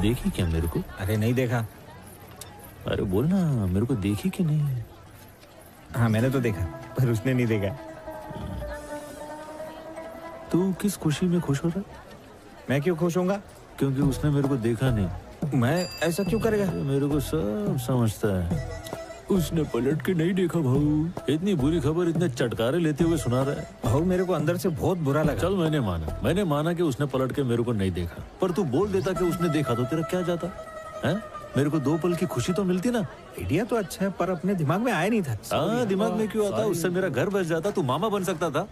देखी क्या मेरे को? अरे नहीं देखा। अरे बोल ना मेरे को देखी कि नहीं? हाँ मैंने तो देखा पर उसने नहीं देखा। तू किस खुशी में खुश हो रहा? मैं क्यों खुश होऊँगा? क्योंकि उसने मेरे को देखा नहीं। मैं ऐसा क्यों करेगा? मेरे को सब समझता है। उसने पलट के नहीं देखा भाऊ। इतनी बुरी खबर इतने चटकारे लेते हुए सुना रहा है। भाऊ मेरे को अंदर से बहुत बुरा लगा। चल मैंने माना। मैंने माना कि उसने पलट के मेरे को नहीं देखा। पर तू बोल देता कि उसने देखा तो तेरा क्या जाता? है? मेरे को दो पल की खुशी तो मिलती ना। आइडिया तो अच्छा है पर अपने दिमाग में आया नहीं था। हाँ दिमाग में क्यों आता? उससे मेरा घर बस जाता तू मामा बन सकता था।